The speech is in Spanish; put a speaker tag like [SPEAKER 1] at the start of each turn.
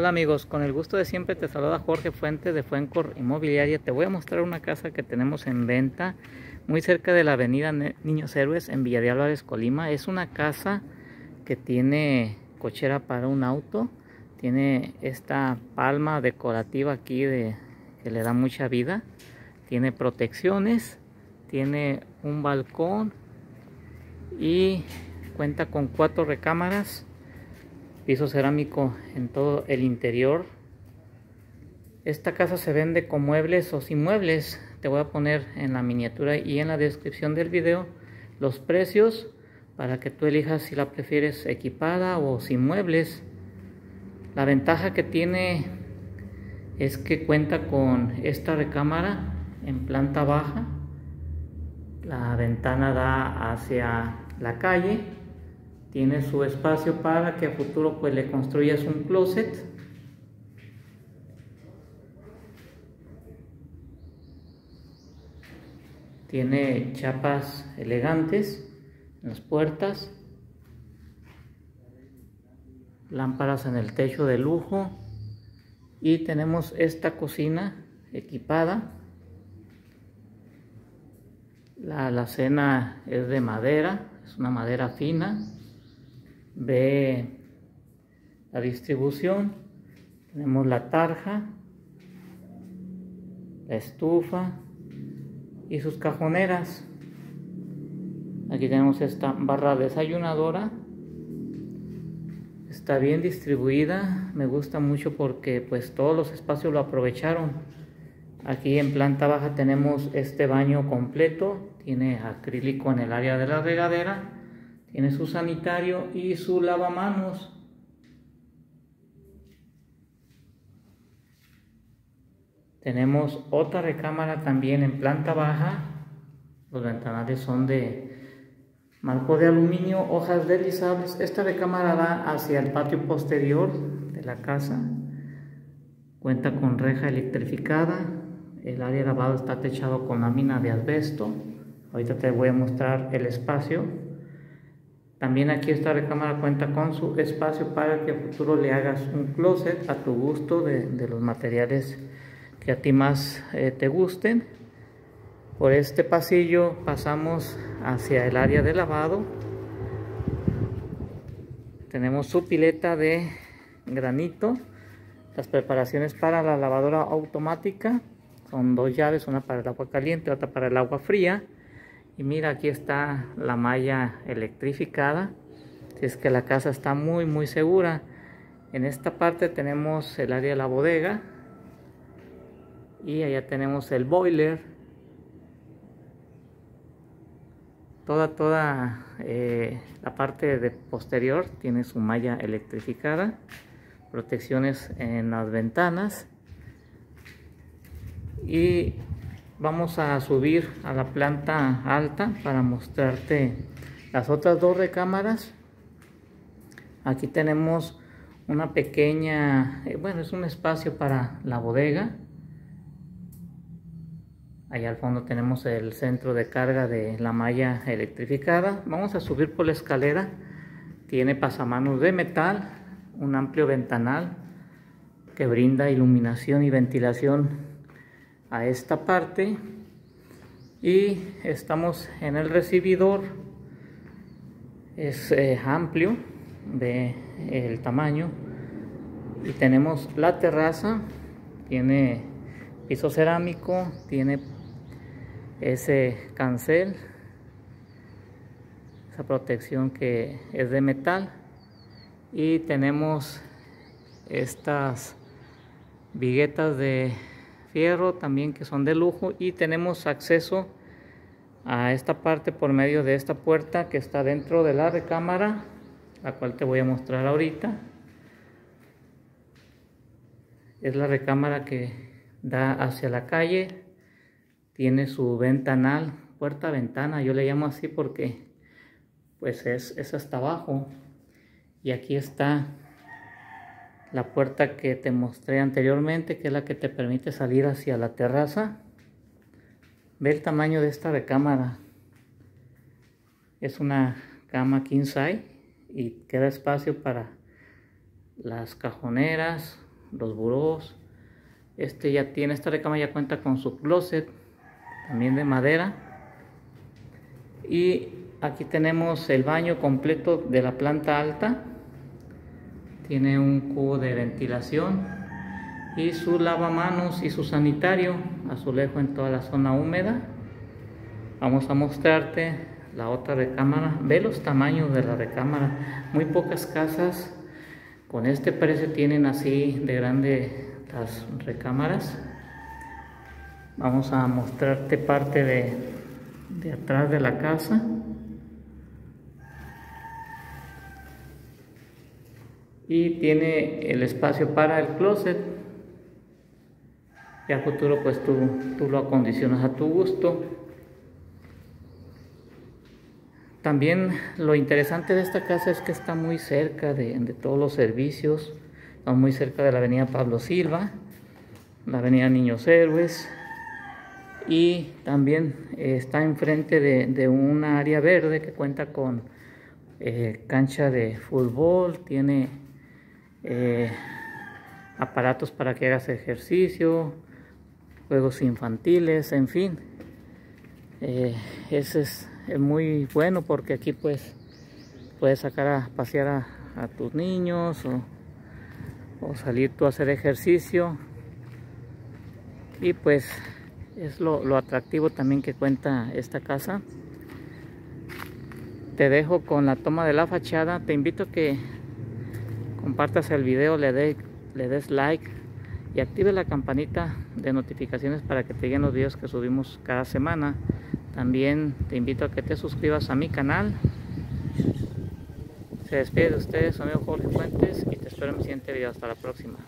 [SPEAKER 1] Hola amigos, con el gusto de siempre te saluda Jorge Fuentes de Fuencor Inmobiliaria. Te voy a mostrar una casa que tenemos en venta muy cerca de la avenida Niños Héroes en Villa de Álvarez, Colima. Es una casa que tiene cochera para un auto. Tiene esta palma decorativa aquí que le da mucha vida. Tiene protecciones, tiene un balcón y cuenta con cuatro recámaras piso cerámico en todo el interior. Esta casa se vende con muebles o sin muebles. Te voy a poner en la miniatura y en la descripción del video los precios para que tú elijas si la prefieres equipada o sin muebles. La ventaja que tiene es que cuenta con esta recámara en planta baja. La ventana da hacia la calle tiene su espacio para que a futuro pues le construyas un closet. Tiene chapas elegantes en las puertas. Lámparas en el techo de lujo. Y tenemos esta cocina equipada. La alacena es de madera es una madera fina ve la distribución, tenemos la tarja, la estufa y sus cajoneras. Aquí tenemos esta barra desayunadora. Está bien distribuida, me gusta mucho porque pues todos los espacios lo aprovecharon. Aquí en planta baja tenemos este baño completo, tiene acrílico en el área de la regadera tiene su sanitario y su lavamanos. Tenemos otra recámara también en planta baja. Los ventanales son de marco de aluminio, hojas deslizables. Esta recámara da hacia el patio posterior de la casa. Cuenta con reja electrificada. El área lavado está techado con lámina de asbesto. Ahorita te voy a mostrar el espacio. También aquí esta recámara cuenta con su espacio para que a futuro le hagas un closet a tu gusto de, los materiales que a ti más eh, te gusten. Por este pasillo pasamos hacia el área de lavado. Tenemos su pileta de granito. Las preparaciones para la lavadora automática son dos llaves, una para el agua caliente, otra para el agua fría y mira aquí está la malla electrificada. Si es que la casa está muy muy segura. En esta parte tenemos el área de la bodega. Y allá tenemos el boiler. Toda toda eh, la parte de posterior tiene su malla electrificada. Protecciones en las ventanas. Y vamos a subir a la planta alta para mostrarte las otras dos recámaras. Aquí tenemos una pequeña eh, bueno es un espacio para la bodega. Allá al fondo tenemos el centro de carga de la malla electrificada. Vamos a subir por la escalera. Tiene pasamanos de metal un amplio ventanal que brinda iluminación y ventilación a esta parte y estamos en el recibidor. Es eh, amplio de el tamaño y tenemos la terraza. Tiene piso cerámico tiene ese cancel esa protección que es de metal. Y tenemos estas viguetas de fierro también que son de lujo y tenemos acceso a esta parte por medio de esta puerta que está dentro de la recámara la cual te voy a mostrar ahorita. Es la recámara que da hacia la calle tiene su ventanal puerta ventana yo le llamo así porque pues es, es hasta abajo. Y aquí está la puerta que te mostré anteriormente, que es la que te permite salir hacia la terraza. Ve el tamaño de esta recámara. Es una cama king size y queda espacio para las cajoneras, los burós. Este ya tiene, esta recámara ya cuenta con su closet, también de madera. Y aquí tenemos el baño completo de la planta alta. Tiene un cubo de ventilación y su lavamanos y su sanitario, azulejo en toda la zona húmeda. Vamos a mostrarte la otra recámara. Ve los tamaños de la recámara. Muy pocas casas con este precio tienen así de grande las recámaras. Vamos a mostrarte parte de, de atrás de la casa. Y tiene el espacio para el closet. Y a futuro pues tú, tú lo acondicionas a tu gusto. También lo interesante de esta casa es que está muy cerca de, todos los servicios, está muy cerca de la avenida Pablo Silva, la avenida Niños Héroes y también está enfrente de, de un área verde que cuenta con eh, cancha de fútbol, tiene eh, aparatos para que hagas ejercicio, juegos infantiles, en fin. Eh, ese es muy bueno porque aquí pues puedes sacar a pasear a, tus niños o, salir tú a hacer ejercicio. Y pues es lo, atractivo también que cuenta esta casa. Te dejo con la toma de la fachada. Te invito a que compartas el video le, de, le des like y active la campanita de notificaciones para que te lleguen los videos que subimos cada semana también te invito a que te suscribas a mi canal. Se despide de ustedes, su amigo Jorge Fuentes y te espero en mi siguiente video. Hasta la próxima.